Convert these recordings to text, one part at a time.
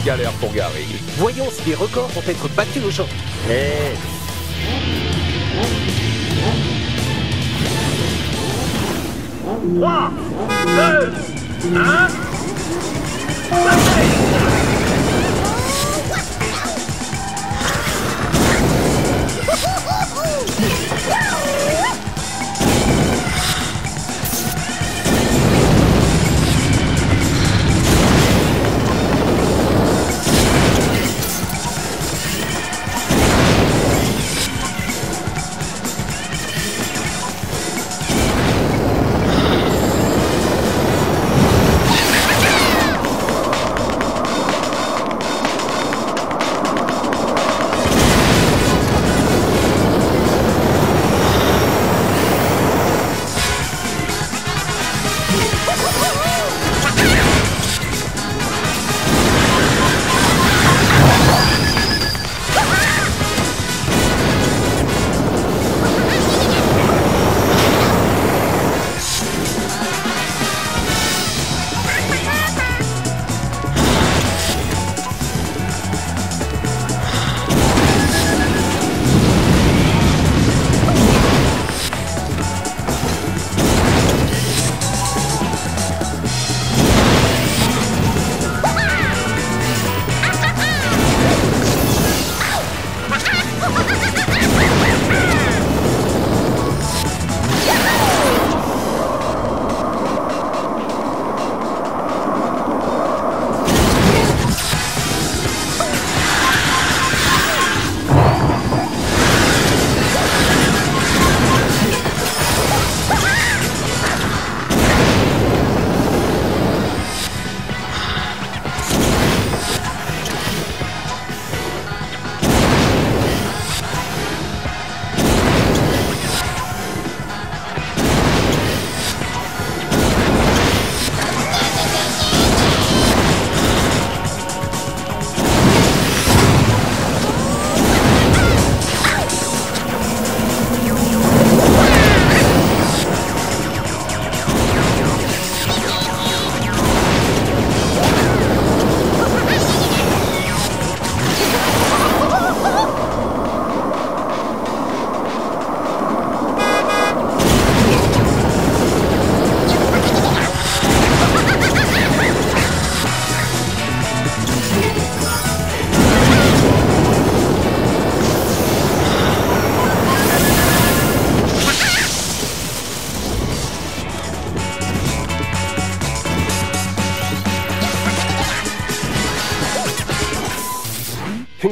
de galère pour Gary. Voyons si les records vont être battus aujourd'hui. Trois, deux, un.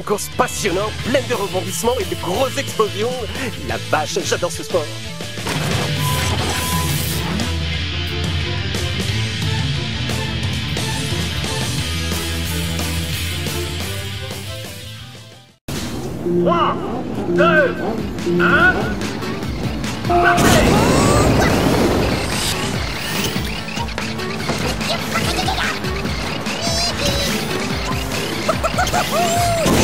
course passionnante, pleine de rebondissements et de grosses explosions. La vache, j'adore ce sport. Deux, un!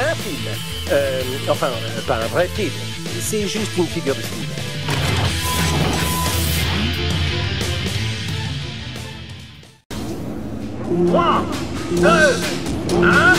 un fil. Euh, enfin, euh, pas un vrai fil. C'est juste une figure de style. 3, 2, 1,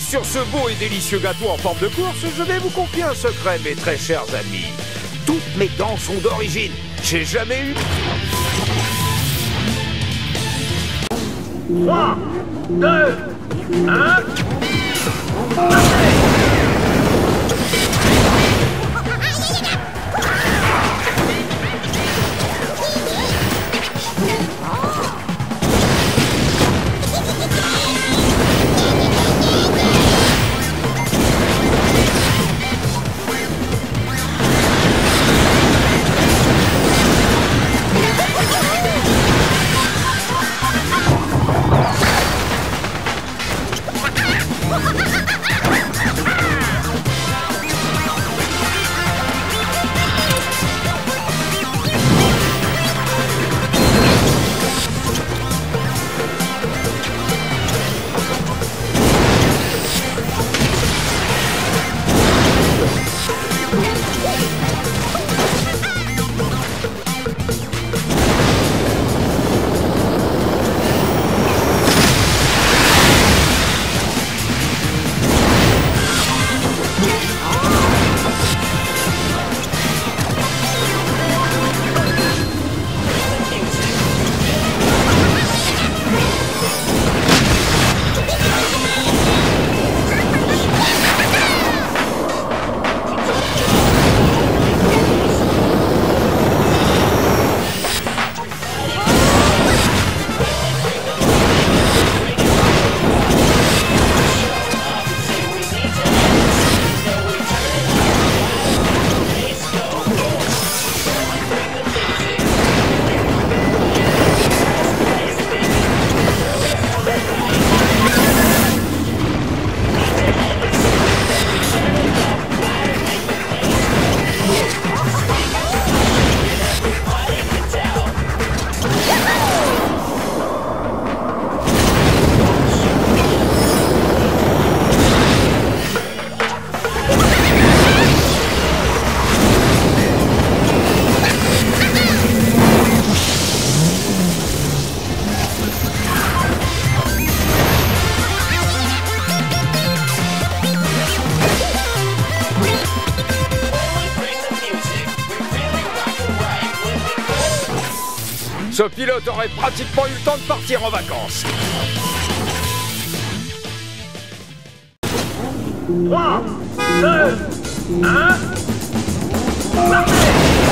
sur ce beau et délicieux gâteau en forme de course, je vais vous confier un secret, mes très chers amis. Toutes mes dents sont d'origine. J'ai jamais eu... 3, 2, 1, partez Ce pilote aurait pratiquement eu le temps de partir en vacances. 3, 2, 1, partez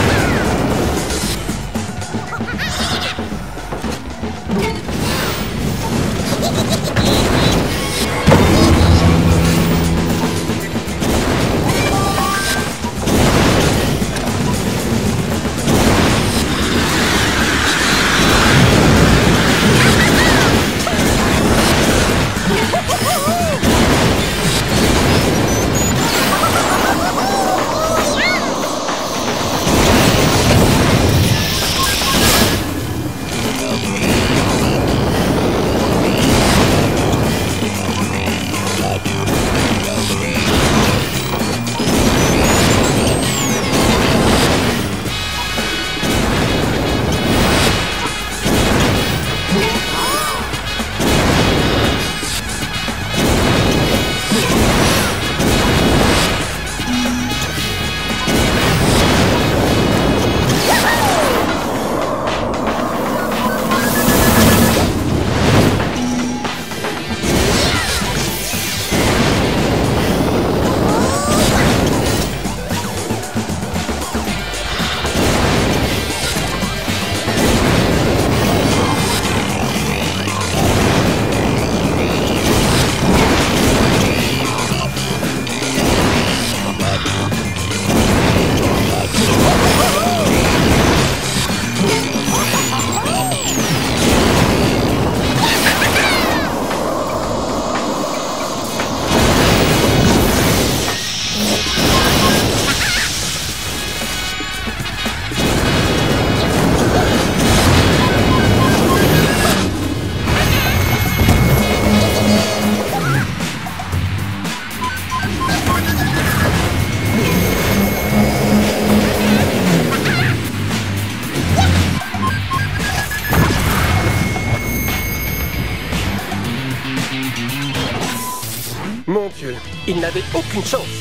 recebem o pinchão.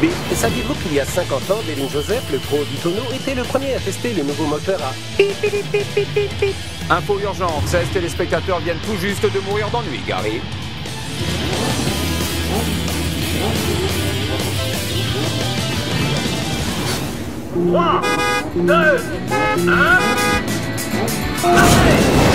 Mais saviez-vous qu'il y a 50 ans, Délin Joseph, le pro du tonneau, était le premier à tester le nouveau moteur à pip, pip, pip, pip, pip, pip, pip. Info urgente, 16 téléspectateurs viennent tout juste de mourir d'ennui, Gary? Trois, deux, un, partez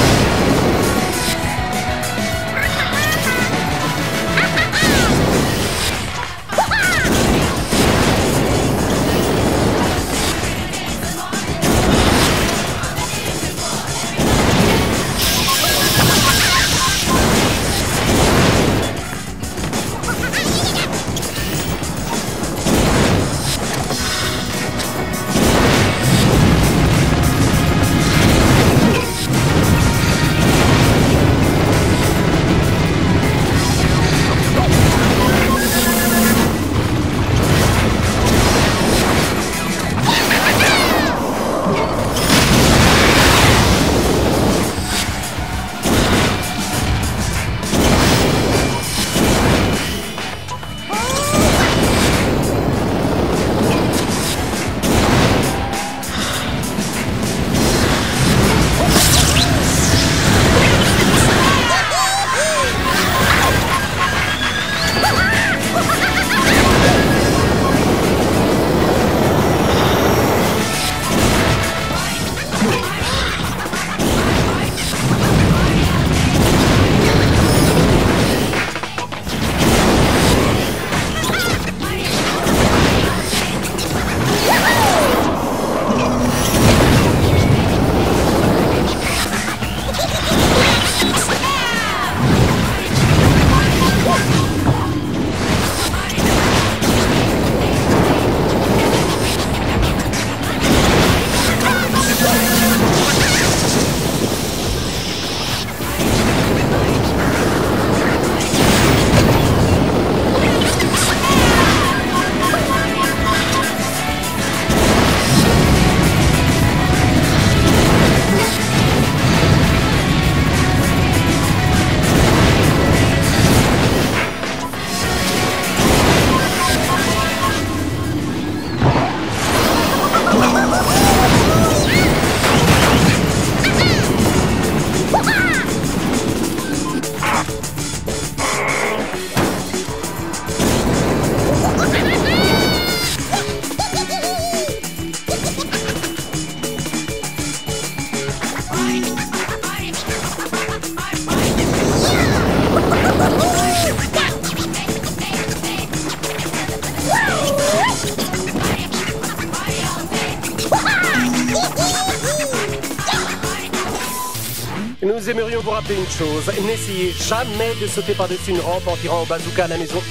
une chose. N'essayez jamais de sauter par-dessus une rampe en tirant au bazooka à la maison.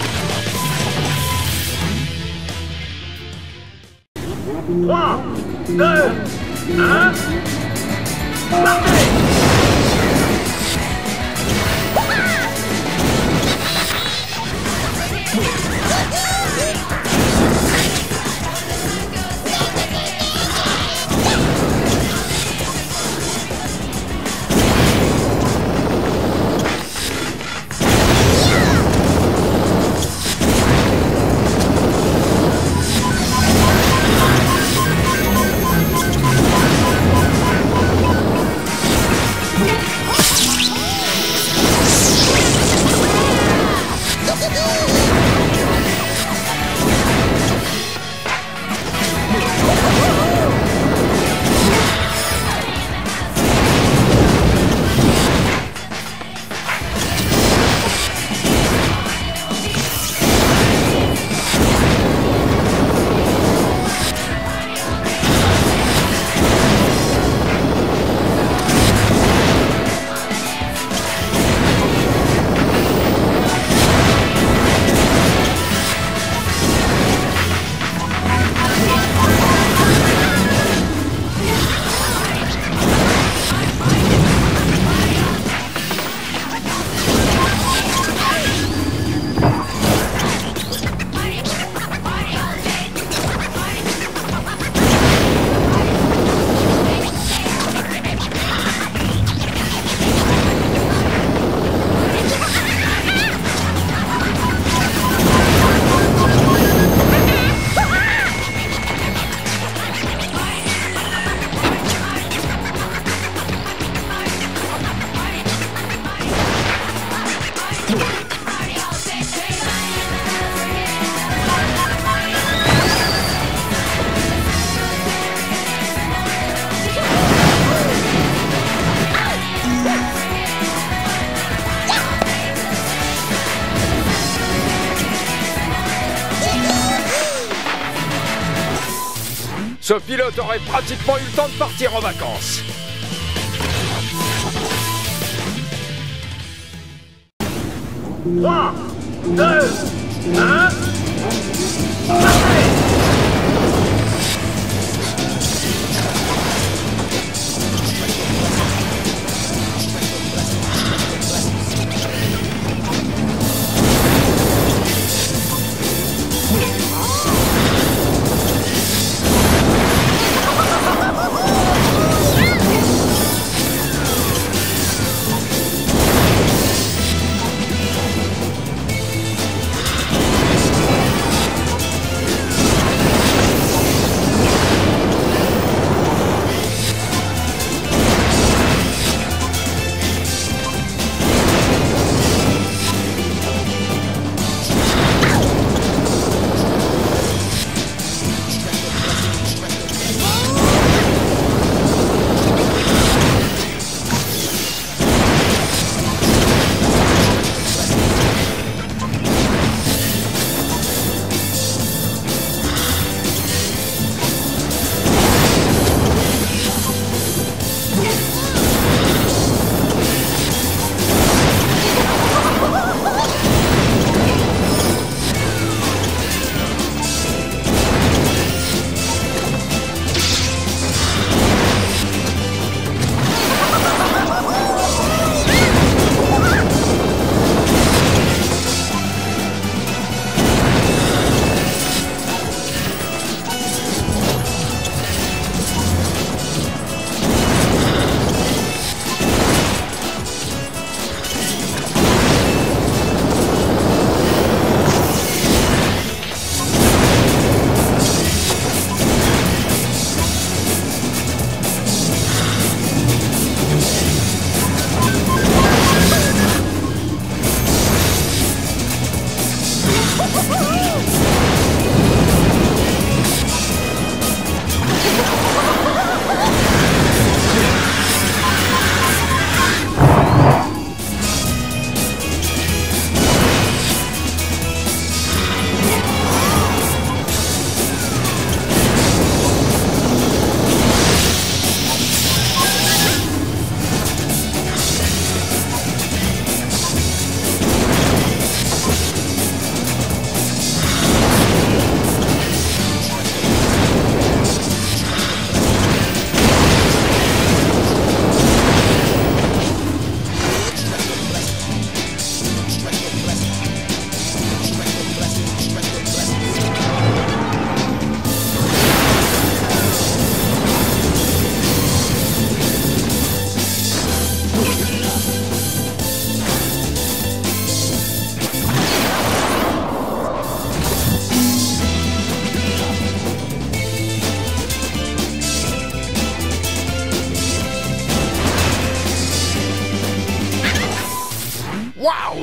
3, 2, 1. Partez Ce pilote aurait pratiquement eu le temps de partir en vacances. Trois, deux, un.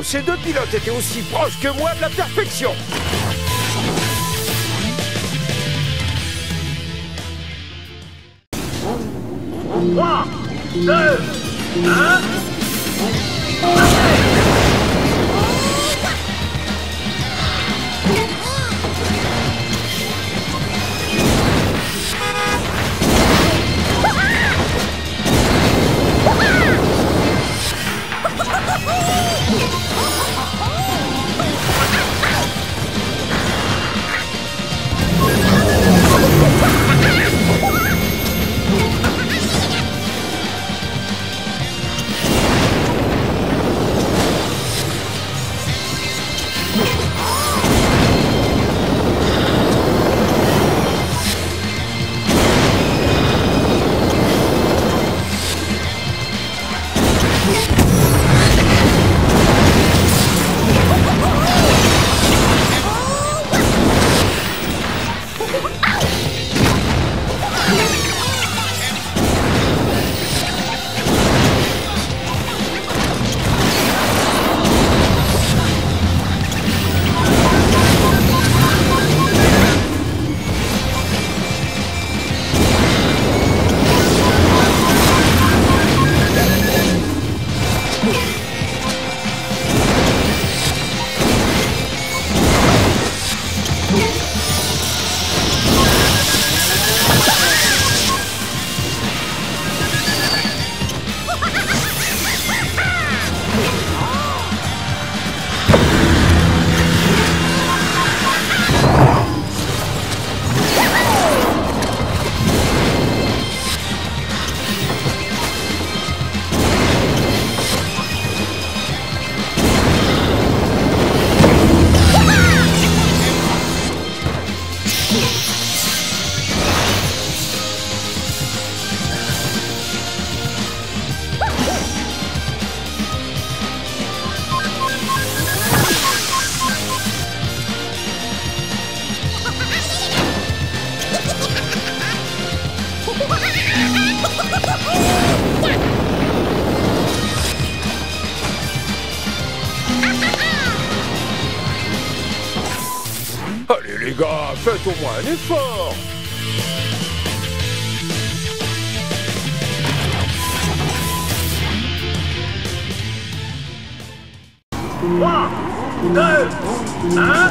Ces deux pilotes étaient aussi proches que moi de la perfection. Trois, deux, un. Gars, faites au moins un effort Trois, deux, un.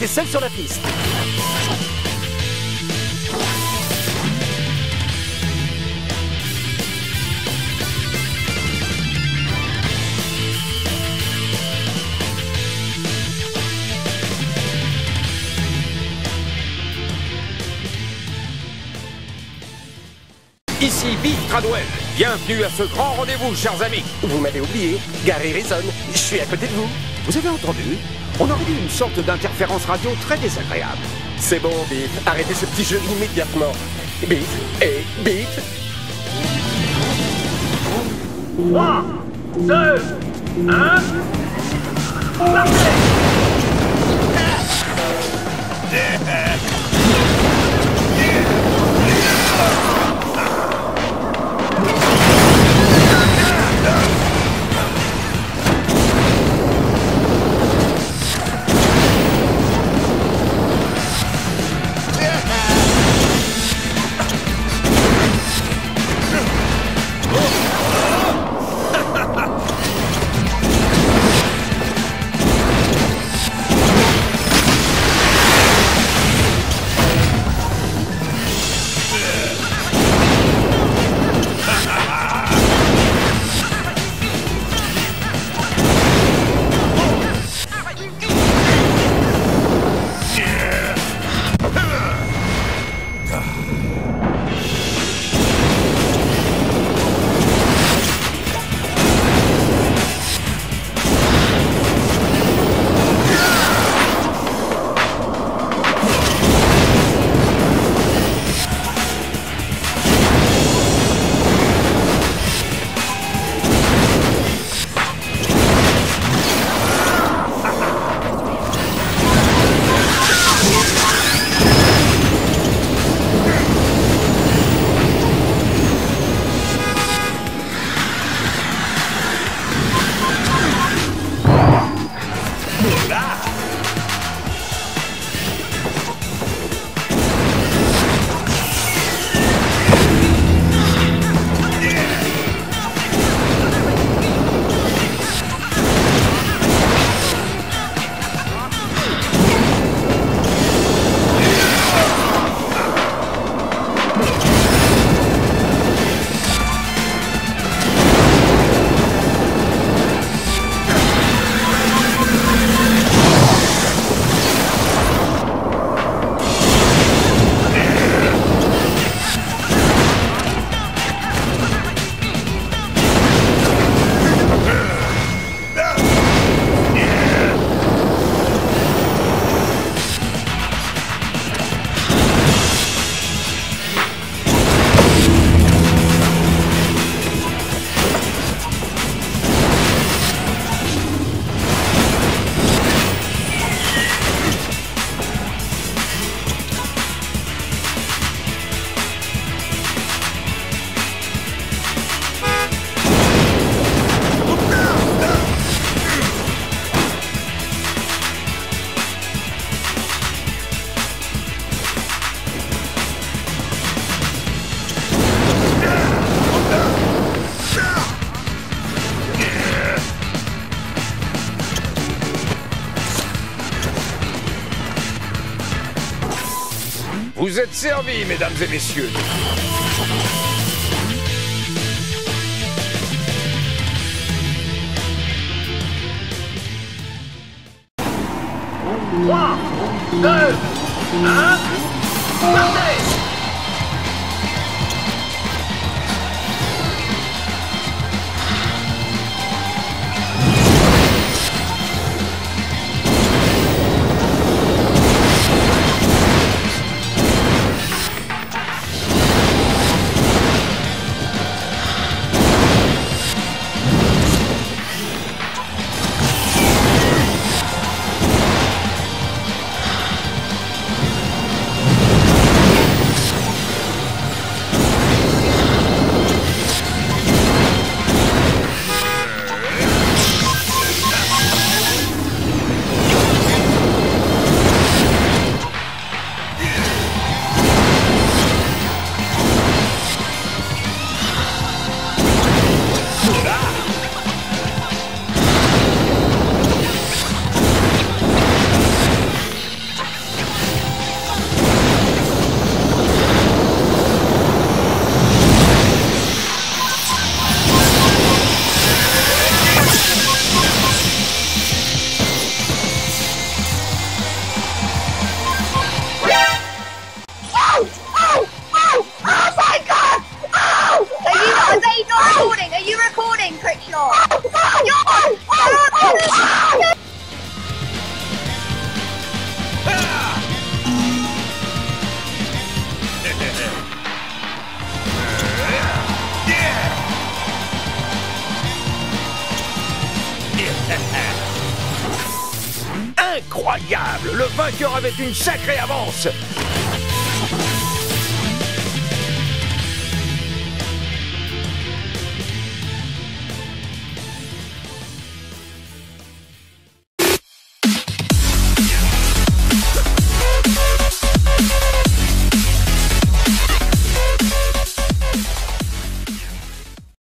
Était seul sur la piste. Ici Biff Tradwell. Bienvenue à ce grand rendez-vous, chers amis. Vous m'avez oublié. Gary Rison, je suis à côté de vous. Vous avez entendu? On aurait eu une sorte d'interférence radio très désagréable. C'est bon, Biff. Arrêtez ce petit jeu immédiatement. Biff et Biff. 3, 2, 1. Partez Vous êtes servis, mesdames et messieurs. Deux, un.